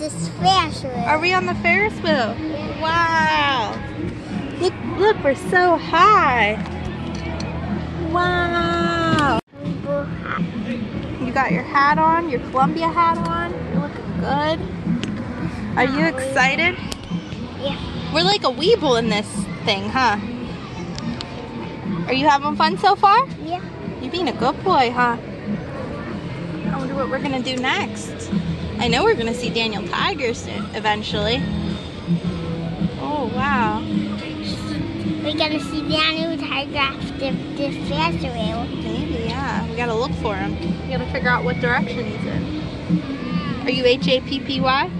this Ferris wheel. Are we on the Ferris wheel? Wow. Look, look, we're so high. Wow. You got your hat on, your Columbia hat on. You're looking good. Are you excited? Yeah. We're like a weeble in this thing, huh? Are you having fun so far? Yeah. You being a good boy, huh? I wonder what we're gonna do next. I know we're gonna see Daniel Tiger soon, eventually. Oh wow. We're gonna see Daniel Tiger after this Ferris wheel. Maybe, yeah. We gotta look for him. We gotta figure out what direction he's in. Hmm. Are you H A P P Y?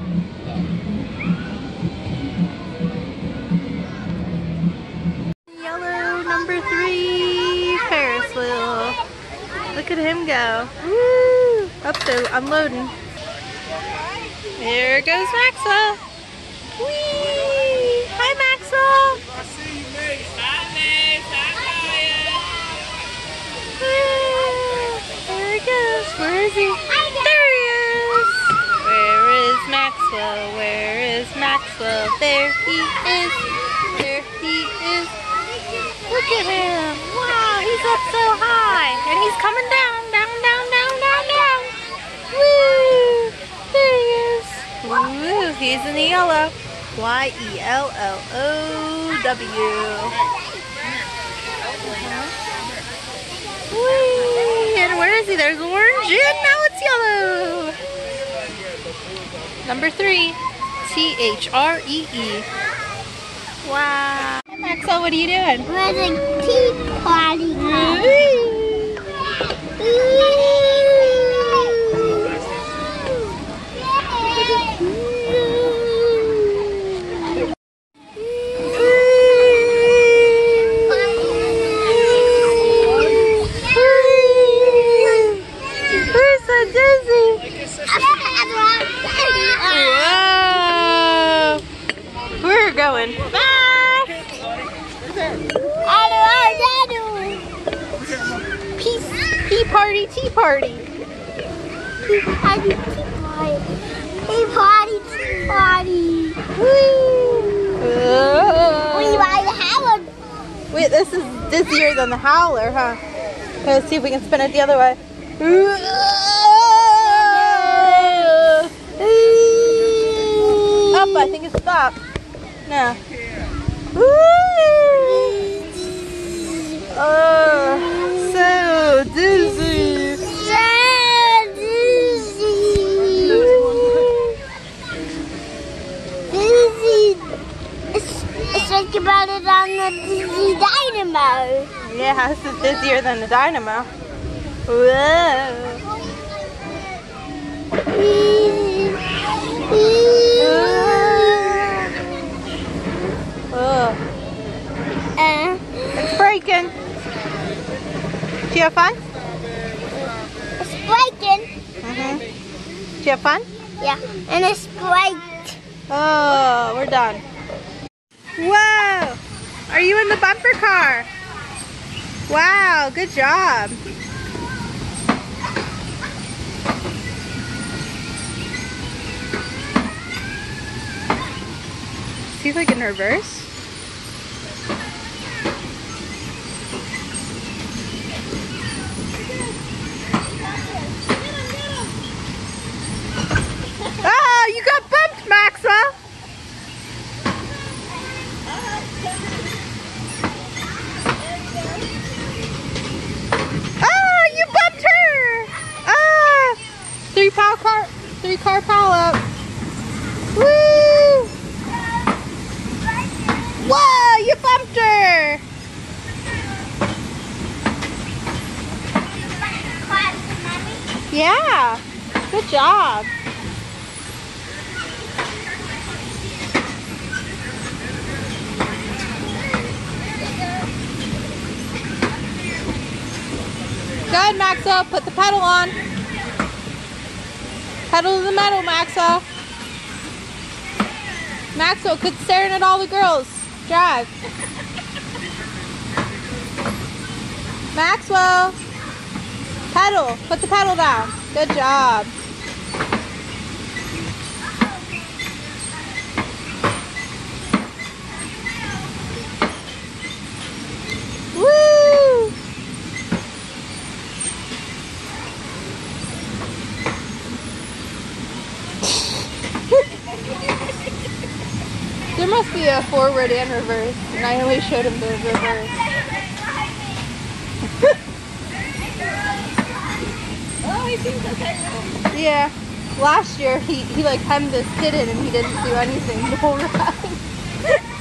Yellow number three Ferris wheel. Look at him go. Woo! Up so unloading. There goes Maxwell. Whee! Hi Maxwell. There he goes. Where is he? There he is. Where is Maxwell? Where is Maxwell? There he is. There he is. Look at him. Wow, he's up so high. And he's coming down, down, down, down. Woo! There he is. Woo! He's in the yellow. E Y-E-L-L-O-W. Uh-huh. Whee! And where is he? There's orange and now it's yellow. Number three, T-H-R-E-E. Wow. Hey, Maxwell, what are you doing? We're the tea party. We're tea party, tea party. Tea party, tea party. Tea party, tea party. Oh. We ride the Howler. Wait, this is dizzier than the howler, huh? Let's see if we can spin it the other way. Up, I think it stopped. No. Dynamo. Yeah, this is dizzier than the dynamo. Whoa. Uh, it's breaking. Did you have fun? it's breaking. Mm-hmm. Did you have fun? Yeah, and it's bright. Oh, we're done. Whoa! Are you in the bumper car? Wow, good job. See if I can reverse. Ah, you got bumped, Maxwell. Ah, you bumped her. Ah, three power car, three car pile up. Woo! Whoa, you bumped her. Yeah, good job. Good, Maxwell. Put the pedal on. Pedal to the metal, Maxwell. Maxwell, quit staring at all the girls. Drive. Maxwell. Pedal. Put the pedal down. Good job. You forward and reverse, and I only showed him the reverse. Oh, he seems okay. Yeah. Last year, he, he like hemmed this kid in and he didn't do anything the whole ride.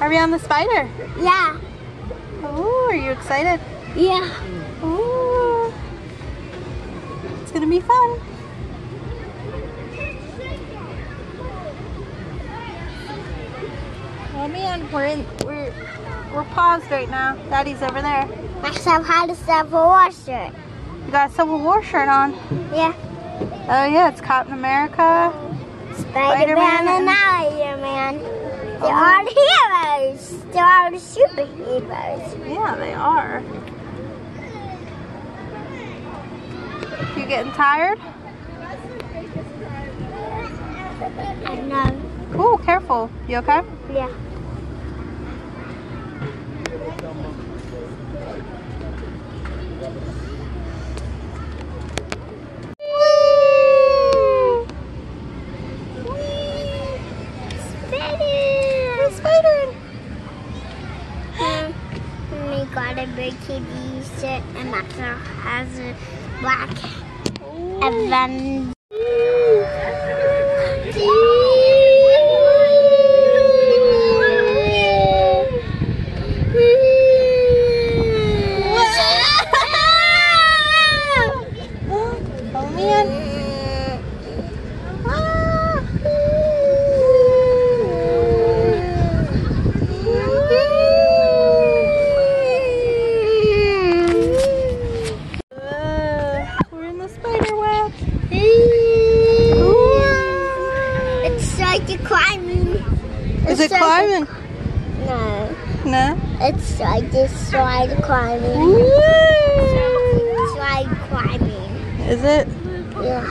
Are we on the spider? Yeah. Are you excited? Yeah. Ooh. It's gonna be fun. Oh man, we're in we're we're paused right now. Daddy's over there. Myself had to step War shirt. You got a Civil War shirt on. Yeah. Oh yeah, it's Captain America. Spider-Man and Iron Man. They are the heroes. They are the superheroes. Yeah, they are. You getting tired? I know. Ooh, careful. You okay? Yeah. Spider! Spider. Um, we got kitty shirt and Maxwell has a black Avengers. Oh man. Uh, we're in the spider web. It's like you're climbing. Is It's it like- climbing? No, No. it's like this slide climbing. Woo! Slide climbing. Is it? Yeah.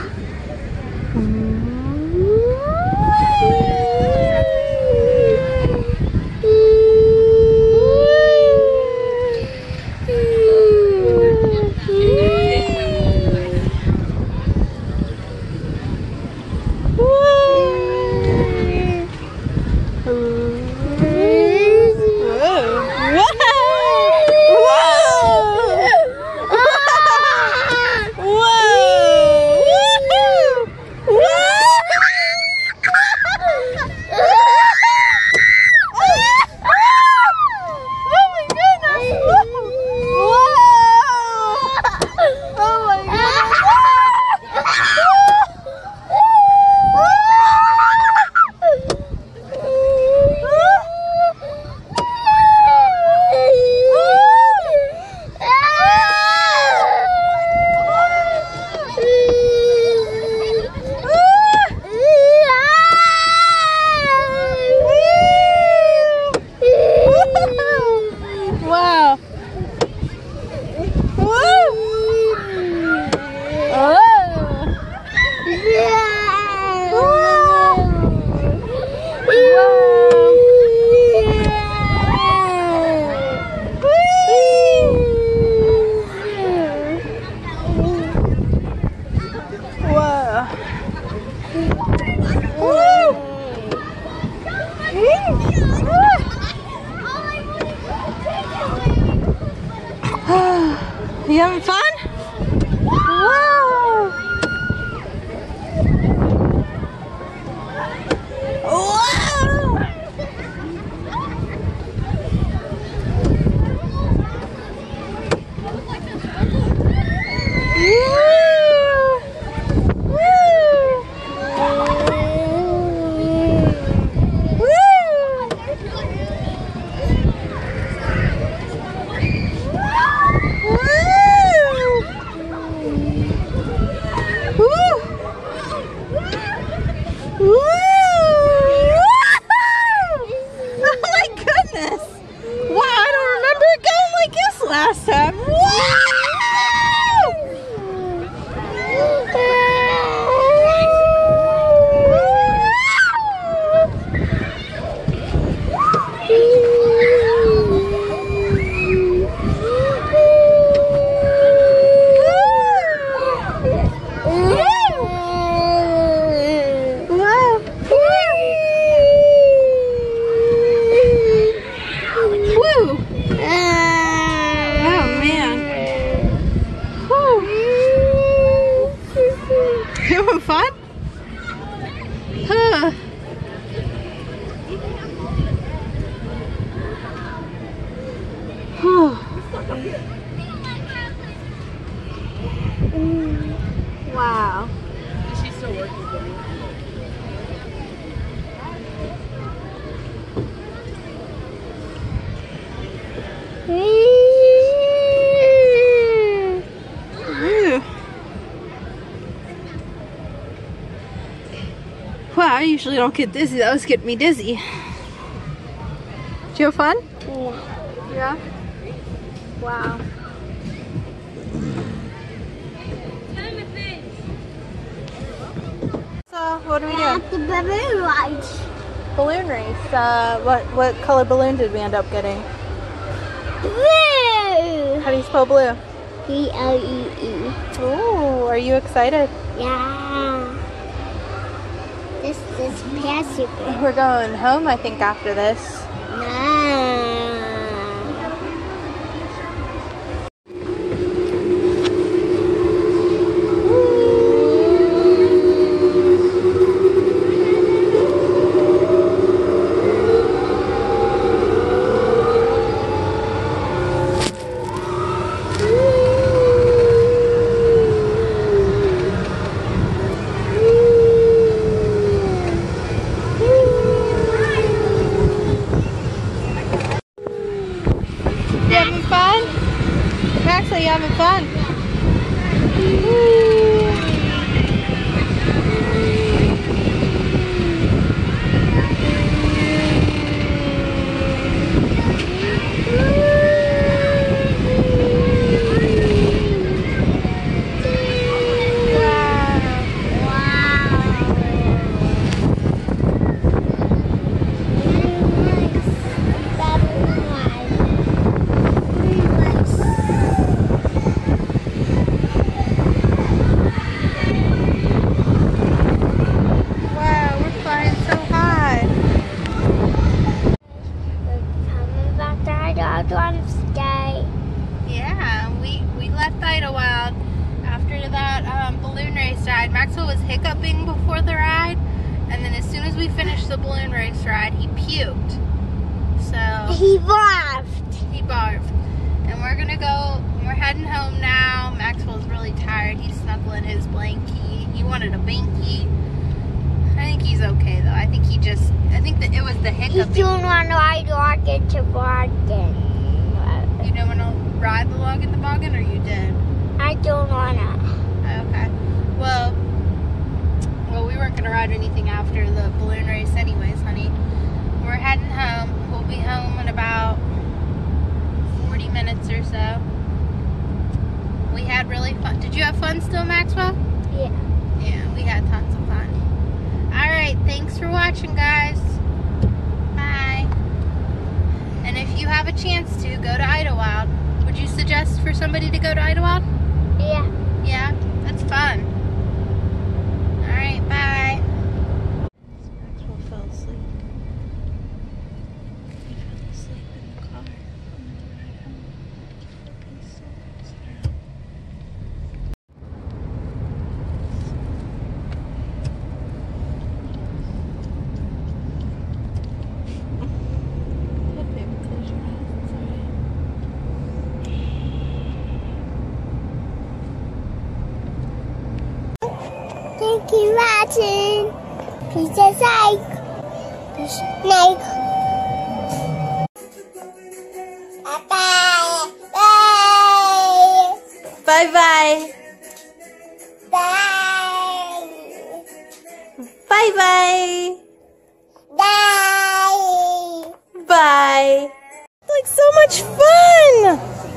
Wow. She's still working for me. Wow, I usually don't get dizzy. That was getting me dizzy. Did you have fun? Yeah. Yeah. Wow. So, what are we? At the balloon ride. Balloon race. Uh, what what color balloon did we end up getting? Blue. How do you spell blue? B L E E. Oh, are you excited? Yeah. This is passive. We're going home, I think, after this. No. You having fun? Max, are you having fun? Wow, we're flying so high. Yeah, we, we left Idlewild after that um, balloon race ride. Maxwell was hiccuping before the ride, and then as soon as we finished the balloon race ride, he puked. So He laughed. he barfed. And we're gonna go, we're heading home now. Maxwell's really tired. He's snuggling his blankie. He wanted a binky. I think he's okay though. I think he just, I think that it was the hiccup. He's hiccup. doing one ride walk into Boston. You don't want to ride the log in the boggin, or you did? I don't wanna. Okay. Well, well, we weren't gonna ride anything after the balloon race, anyways, honey. We're heading home. We'll be home in about 40 minutes or so. We had really fun. Did you have fun still, Maxwell? Yeah. Yeah, we had tons of fun. All right, thanks for watching, guys. Bye. And if you have a chance to go to Idlewild, would you suggest for somebody to go to Idlewild? Yeah. Yeah, that's fun. All right, bye. Maxwell fell asleep. He fell asleep in the car on the ride home. He's so concerned. Good, baby, close your eyes. It's all right. Thank you, watching. Peace and like. Peace like. Bye-bye. Bye. Bye-bye. Bye. Bye-bye. Bye. Bye. Like so much fun.